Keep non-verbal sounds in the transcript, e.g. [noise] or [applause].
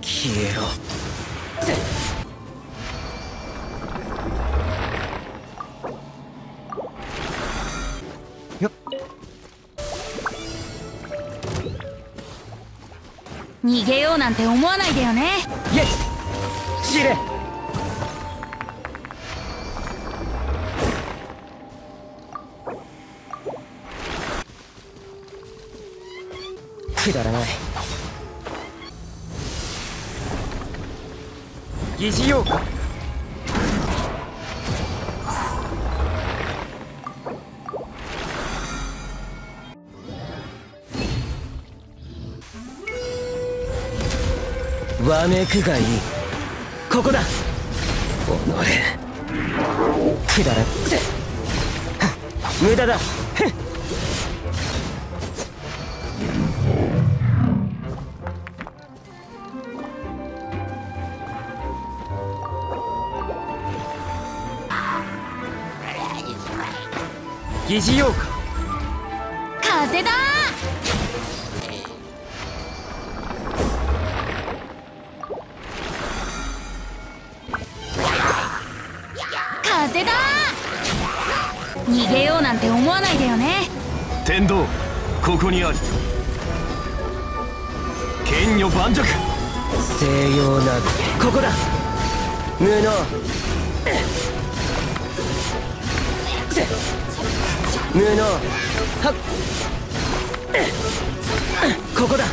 消えろ。よっ。逃げようなんて思わないでよね。イエイシーレくだらない疑似ようかわめくがいい。ここだ。己。くだら [laughs] 無駄だ疑似ようか風だ！風だ！逃げようなんて思わないでよね。天道ここにあり剣女盤石。西洋なここだ。無能無能。はっ。ここだ。